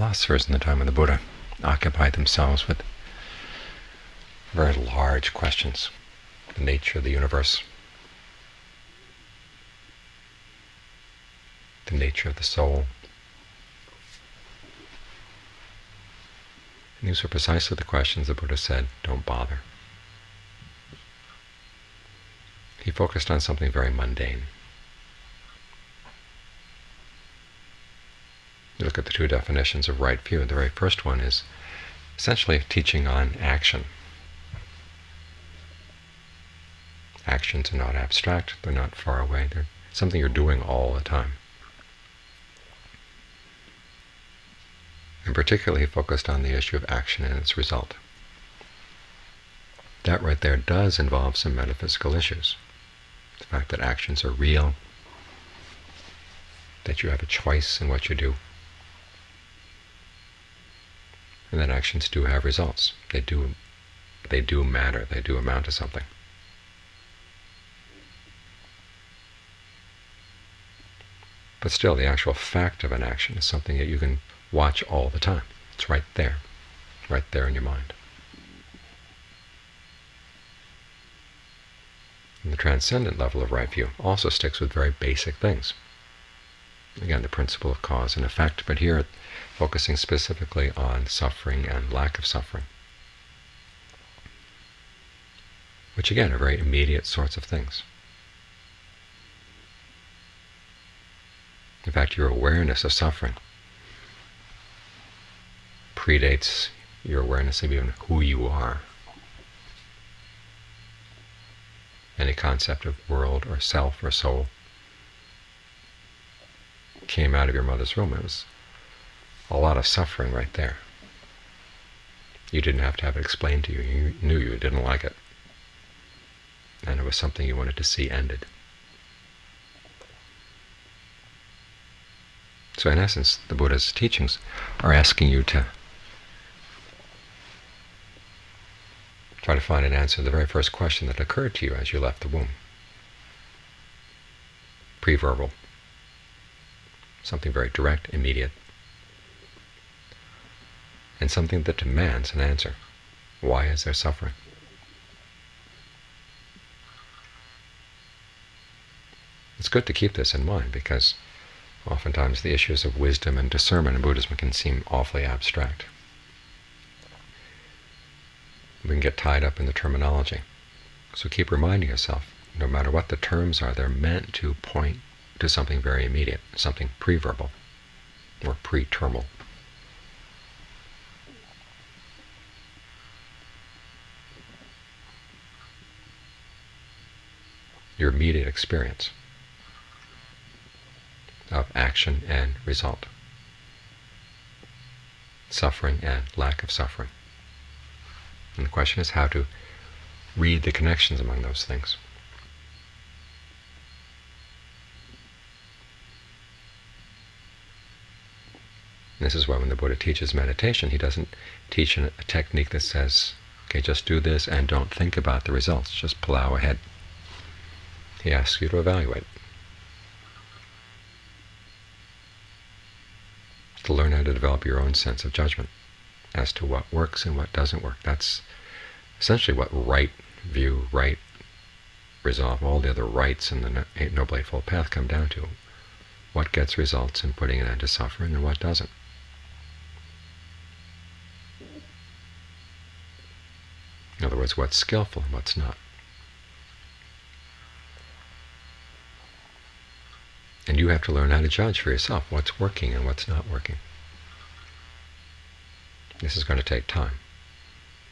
philosophers in the time of the Buddha occupied themselves with very large questions, the nature of the universe, the nature of the soul. And these were precisely the questions the Buddha said, don't bother. He focused on something very mundane. You look at the two definitions of right view. The very first one is essentially teaching on action. Actions are not abstract, they're not far away, they're something you're doing all the time. And particularly focused on the issue of action and its result. That right there does involve some metaphysical issues. The fact that actions are real, that you have a choice in what you do, and that actions do have results. They do, they do matter. They do amount to something. But still, the actual fact of an action is something that you can watch all the time. It's right there, right there in your mind. And the transcendent level of right view also sticks with very basic things. Again, the principle of cause and effect, but here focusing specifically on suffering and lack of suffering, which again are very immediate sorts of things. In fact, your awareness of suffering predates your awareness of even who you are. Any concept of world or self or soul came out of your mother's womb. It was a lot of suffering right there. You didn't have to have it explained to you. You knew you didn't like it. And it was something you wanted to see ended. So in essence, the Buddha's teachings are asking you to try to find an answer to the very first question that occurred to you as you left the womb. Pre-verbal. Something very direct, immediate. And something that demands an answer. Why is there suffering? It's good to keep this in mind because Oftentimes the issues of wisdom and discernment in Buddhism can seem awfully abstract. We can get tied up in the terminology. So keep reminding yourself, no matter what the terms are, they're meant to point to something very immediate, something pre-verbal or pre-termal. Your immediate experience of action and result, suffering and lack of suffering. And the question is how to read the connections among those things. This is why when the Buddha teaches meditation, he doesn't teach a technique that says, okay, just do this and don't think about the results, just plow ahead. He asks you to evaluate. to learn how to develop your own sense of judgment as to what works and what doesn't work. That's essentially what right view, right resolve, all the other rights in the Noble Eightfold Path come down to. What gets results in putting an end to suffering and what doesn't. In other words, what's skillful and what's not. And you have to learn how to judge for yourself what's working and what's not working. This is going to take time.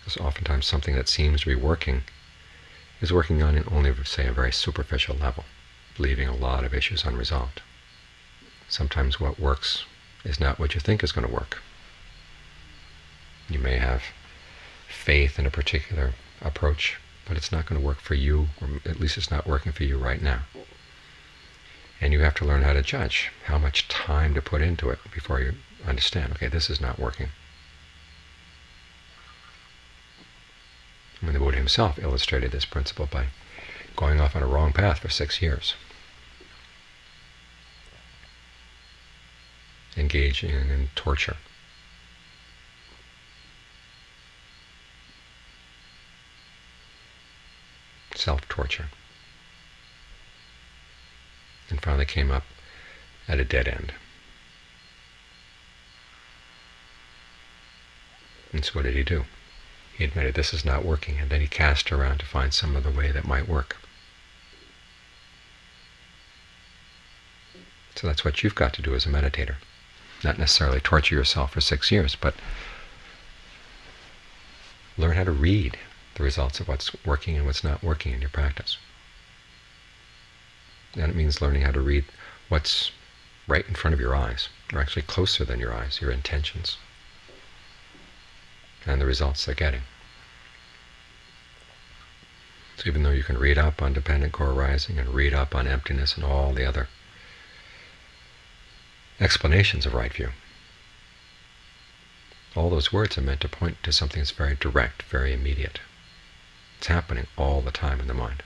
Because oftentimes something that seems to be working is working on only, say, a very superficial level, leaving a lot of issues unresolved. Sometimes what works is not what you think is going to work. You may have faith in a particular approach, but it's not going to work for you, or at least it's not working for you right now. And you have to learn how to judge how much time to put into it before you understand, okay, this is not working. I mean, the Buddha himself illustrated this principle by going off on a wrong path for six years. Engaging in torture, self-torture. And finally came up at a dead end. And so what did he do? He admitted this is not working, and then he cast around to find some other way that might work. So that's what you've got to do as a meditator. Not necessarily torture yourself for six years, but learn how to read the results of what's working and what's not working in your practice. And it means learning how to read what's right in front of your eyes, or actually closer than your eyes, your intentions, and the results they're getting. So even though you can read up on dependent co-arising and read up on emptiness and all the other explanations of right view, all those words are meant to point to something that's very direct, very immediate. It's happening all the time in the mind.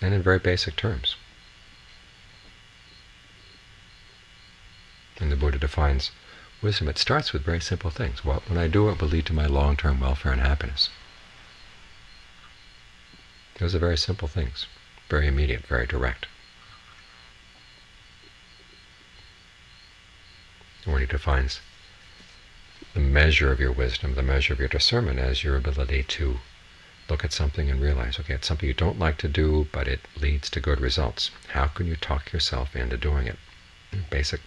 And in very basic terms. And the Buddha defines wisdom. It starts with very simple things. Well, when I do it, will lead to my long-term welfare and happiness. Those are very simple things, very immediate, very direct. When he defines the measure of your wisdom, the measure of your discernment as your ability to look at something and realize, okay, it's something you don't like to do, but it leads to good results. How can you talk yourself into doing it? Basic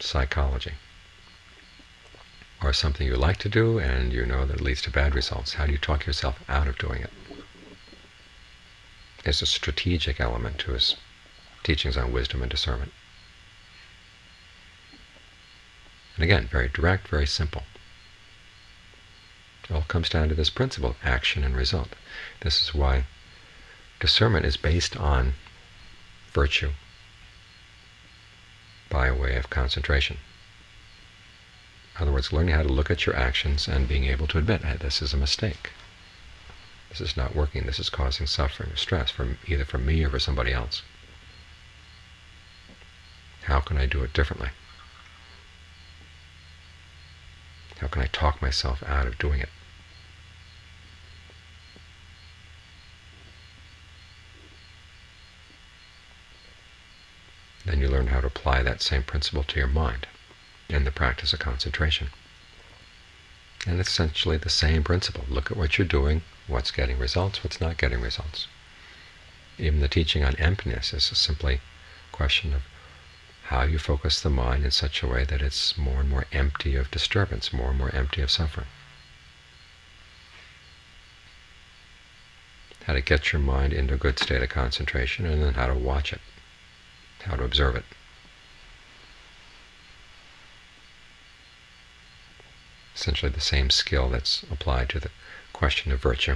psychology. Or something you like to do and you know that leads to bad results. How do you talk yourself out of doing it? There's a strategic element to his teachings on wisdom and discernment. And again, very direct, very simple. It all comes down to this principle action and result. This is why discernment is based on virtue by way of concentration. In other words, learning how to look at your actions and being able to admit, hey, this is a mistake. This is not working. This is causing suffering or stress, for, either for me or for somebody else. How can I do it differently? How can I talk myself out of doing it? Then you learn how to apply that same principle to your mind in the practice of concentration. And it's essentially the same principle. Look at what you're doing, what's getting results, what's not getting results. Even the teaching on emptiness is simply a question of how you focus the mind in such a way that it's more and more empty of disturbance, more and more empty of suffering. How to get your mind into a good state of concentration, and then how to watch it, how to observe it. Essentially the same skill that's applied to the question of virtue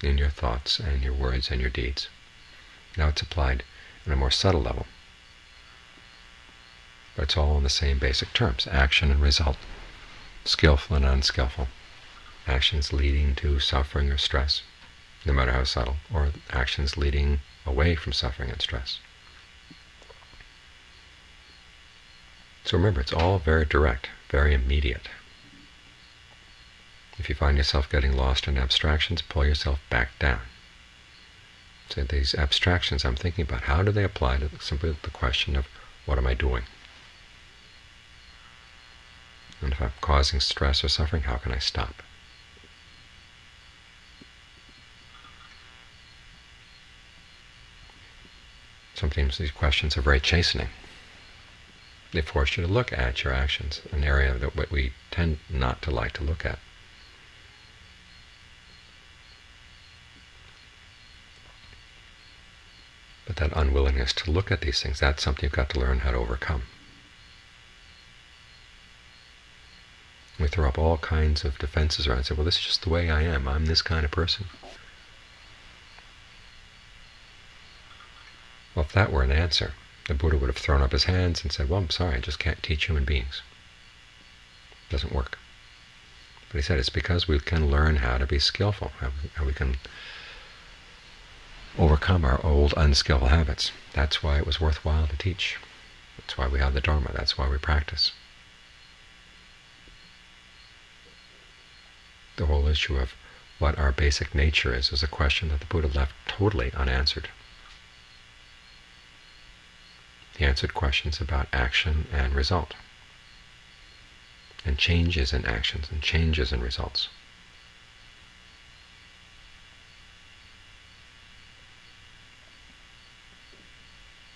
in your thoughts and your words and your deeds. Now it's applied on a more subtle level it's all in the same basic terms, action and result, skillful and unskillful, actions leading to suffering or stress, no matter how subtle, or actions leading away from suffering and stress. So remember, it's all very direct, very immediate. If you find yourself getting lost in abstractions, pull yourself back down. Say, these abstractions I'm thinking about, how do they apply to simply the question of what am I doing? And if I'm causing stress or suffering, how can I stop? Sometimes these questions are very chastening. They force you to look at your actions, an area that what we tend not to like to look at. But that unwillingness to look at these things, that's something you've got to learn how to overcome. We throw up all kinds of defenses around and say, well, this is just the way I am. I'm this kind of person. Well, if that were an answer, the Buddha would have thrown up his hands and said, well, I'm sorry, I just can't teach human beings. It doesn't work. But he said it's because we can learn how to be skillful, how we can overcome our old unskillful habits. That's why it was worthwhile to teach. That's why we have the Dharma. That's why we practice. The whole issue of what our basic nature is is a question that the Buddha left totally unanswered. He answered questions about action and result, and changes in actions and changes in results.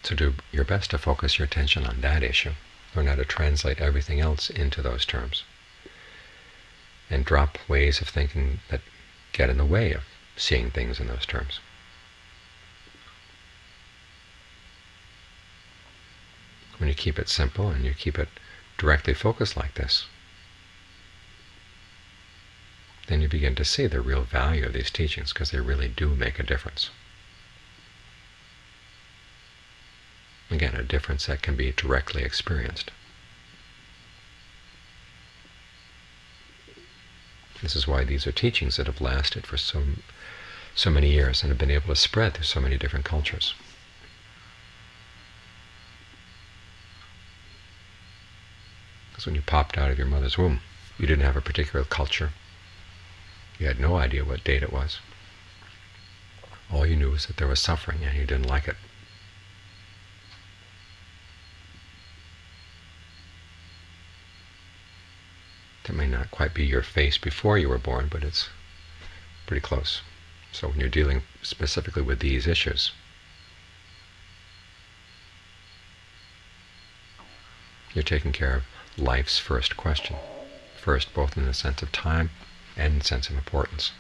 So do your best to focus your attention on that issue. Learn how to translate everything else into those terms. And drop ways of thinking that get in the way of seeing things in those terms. When you keep it simple and you keep it directly focused like this, then you begin to see the real value of these teachings because they really do make a difference. Again, a difference that can be directly experienced. This is why these are teachings that have lasted for so, so many years and have been able to spread through so many different cultures. Because when you popped out of your mother's womb, you didn't have a particular culture. You had no idea what date it was. All you knew was that there was suffering and you didn't like it. That may not quite be your face before you were born, but it's pretty close. So when you're dealing specifically with these issues, you're taking care of life's first question. First, both in the sense of time and in sense of importance.